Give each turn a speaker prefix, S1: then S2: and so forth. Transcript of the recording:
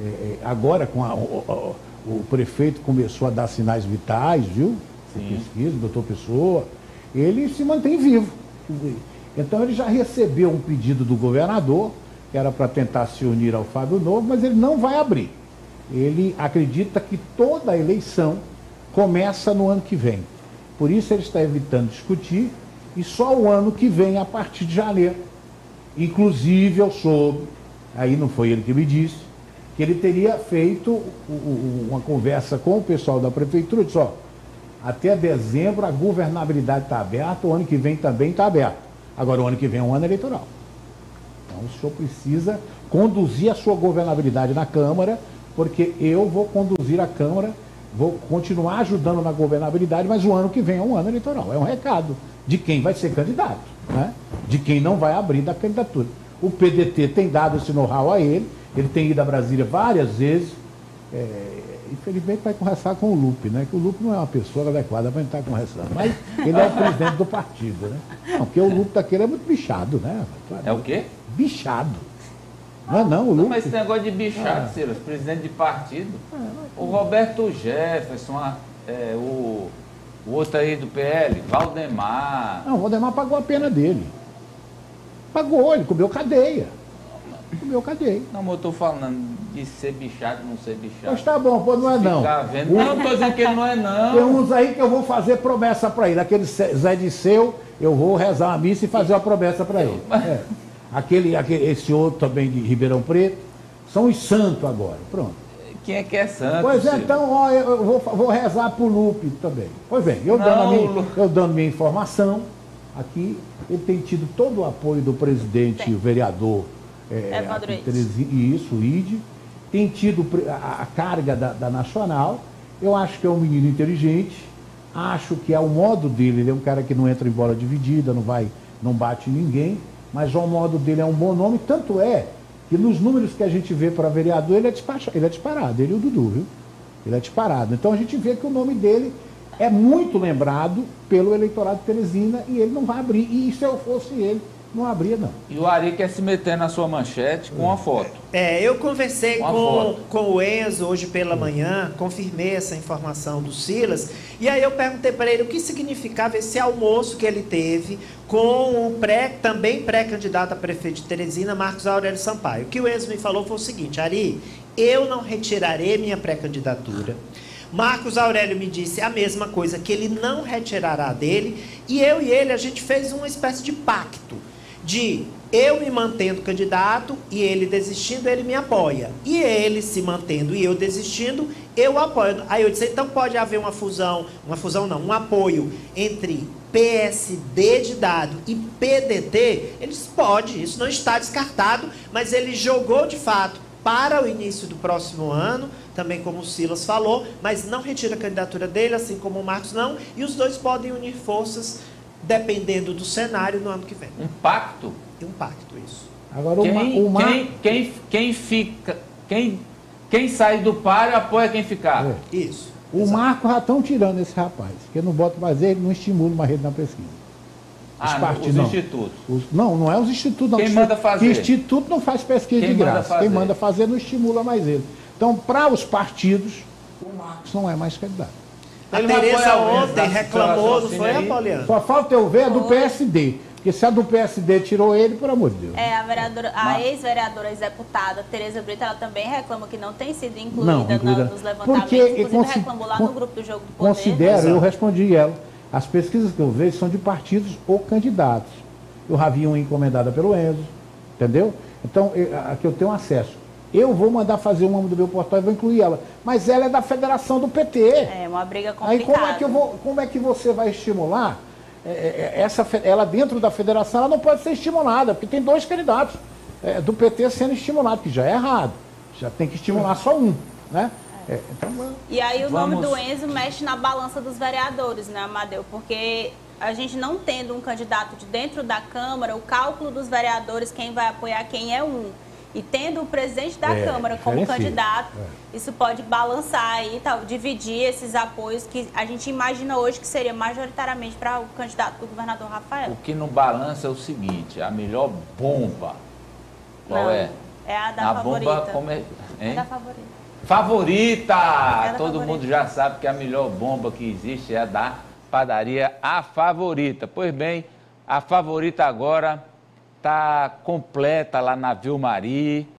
S1: É, é, agora, com a, o, o, prefeito começou a dar sinais vitais, viu? Sim. Pesquisa, doutor Pessoa, ele se mantém vivo. Então ele já recebeu um pedido do governador, que era para tentar se unir ao Fábio Novo, mas ele não vai abrir. Ele acredita que toda a eleição começa no ano que vem. Por isso ele está evitando discutir e só o ano que vem, a partir de janeiro. Inclusive eu soube, aí não foi ele que me disse, que ele teria feito uma conversa com o pessoal da prefeitura, disse, ó, até dezembro a governabilidade está aberta, o ano que vem também está aberto. Agora o ano que vem é um ano eleitoral. Então o senhor precisa conduzir a sua governabilidade na Câmara, porque eu vou conduzir a Câmara, vou continuar ajudando na governabilidade, mas o ano que vem é um ano eleitoral. É um recado de quem vai ser candidato, né? de quem não vai abrir da candidatura. O PDT tem dado esse know-how a ele, ele tem ido a Brasília várias vezes. É, infelizmente vai conversar com o Lupe, né? Que o Lupe não é uma pessoa adequada para estar conversando. Mas ele é o presidente do partido, né? Não, porque o Lupe daquele é muito bichado, né?
S2: É o quê?
S1: Bichado. Não é não, o Lupe. Não,
S2: mas esse negócio de bichado, ah. Silas, presidente de partido. Ah, o Roberto Jefferson, é, o, o outro aí do PL, Valdemar.
S1: Não, o Valdemar pagou a pena dele. Pagou, ele comeu cadeia comeu cadeia.
S2: Não, mas eu tô falando de ser bichado, não ser bichado.
S1: Mas tá bom, pô, não é não.
S2: Vendo. Não, tô dizendo que ele não é não.
S1: Tem uns aí que eu vou fazer promessa para ele. Aquele Zé de Seu, eu vou rezar a missa e fazer uma promessa para ele. É. Aquele, aquele, esse outro também de Ribeirão Preto, são os santos agora, pronto.
S2: Quem é que é santo?
S1: Pois é, então, ó, eu vou, vou rezar pro Lupe também. Pois bem, eu, não, dando minha, eu dando minha informação, aqui, ele tem tido todo o apoio do presidente, o vereador
S3: é, é
S1: Isso, o ID. Tem tido a, a carga da, da, Nacional. Eu acho que é um menino inteligente. Acho que é o modo dele. Ele é um cara que não entra em bola dividida, não vai, não bate ninguém. Mas o modo dele é um bom nome. Tanto é que nos números que a gente vê para vereador, ele é, ele é disparado. Ele e o Dudu, viu? Ele é disparado. Então a gente vê que o nome dele é muito lembrado pelo eleitorado de Teresina e ele não vai abrir. E se eu fosse ele, não abria, não.
S2: E o Ari quer se meter na sua manchete com uma foto.
S4: É, eu conversei com, com o Enzo hoje pela manhã, confirmei essa informação do Silas, e aí eu perguntei para ele o que significava esse almoço que ele teve com o pré, também pré-candidato a prefeito de Teresina, Marcos Aurélio Sampaio. O que o Enzo me falou foi o seguinte, Ari, eu não retirarei minha pré-candidatura. Marcos Aurélio me disse a mesma coisa, que ele não retirará dele, e eu e ele, a gente fez uma espécie de pacto de eu me mantendo candidato e ele desistindo, ele me apoia. E ele se mantendo e eu desistindo, eu apoio. Aí eu disse, então pode haver uma fusão, uma fusão não, um apoio entre PSD de dado e PDT? Eles pode, isso não está descartado, mas ele jogou de fato para o início do próximo ano, também como o Silas falou, mas não retira a candidatura dele, assim como o Marcos não, e os dois podem unir forças dependendo do cenário no ano que vem.
S2: Um pacto?
S4: Um pacto, isso.
S2: Agora, quem, uma, uma... quem, quem, quem fica, quem, quem sai do páreo apoia quem ficar. É.
S4: Isso.
S1: O Exato. Marco já estão tirando esse rapaz, porque não bota mais ele, não estimula mais ele na pesquisa.
S2: Os ah, partidos, os não. institutos.
S1: Os, não, não é os institutos. Não.
S2: Quem manda fazer?
S1: instituto não faz pesquisa quem de graça. Quem manda fazer não estimula mais ele. Então, para os partidos, o Marcos não é mais candidato.
S4: A Tereza ontem reclamou, não foi a Pauliana?
S1: Só falta eu ver a do PSD. Porque se a do PSD tirou ele, por amor de Deus.
S3: É, a vereadora, a ex-vereadora executada, Tereza Brito, ela também reclama que não tem sido incluída, não, incluída. nos levantamentos. Porque, Inclusive, reclamou lá no grupo do Jogo do
S1: Poder. Considero, eu respondi ela, as pesquisas que eu vejo são de partidos ou candidatos. Eu havia uma encomendada pelo Enzo, entendeu? Então, aqui eu tenho acesso. Eu vou mandar fazer uma do meu portal e vou incluir ela. Mas ela é da federação do PT.
S3: É, uma briga complicada.
S1: Aí como é que, eu vou, como é que você vai estimular? É, é, é essa, ela dentro da federação ela não pode ser estimulada, porque tem dois candidatos é, do PT sendo estimulado, que já é errado. Já tem que estimular só um. Né?
S3: É, então, e aí o vamos... nome do Enzo mexe na balança dos vereadores, né, Amadeu? Porque a gente não tendo um candidato de dentro da Câmara, o cálculo dos vereadores, quem vai apoiar quem é um e tendo o presidente da é, Câmara como candidato, é. isso pode balançar aí, tal, dividir esses apoios que a gente imagina hoje que seria majoritariamente para o candidato do governador Rafael.
S2: O que não balança é o seguinte, a melhor bomba, qual não. é?
S3: É a da
S2: a
S3: favorita.
S2: bomba comer...
S3: É da favorita.
S2: Favorita!
S3: É da
S2: Todo
S3: favorita.
S2: mundo já sabe que a melhor bomba que existe é a da padaria A Favorita. Pois bem, a Favorita agora está completa lá na Vilmari.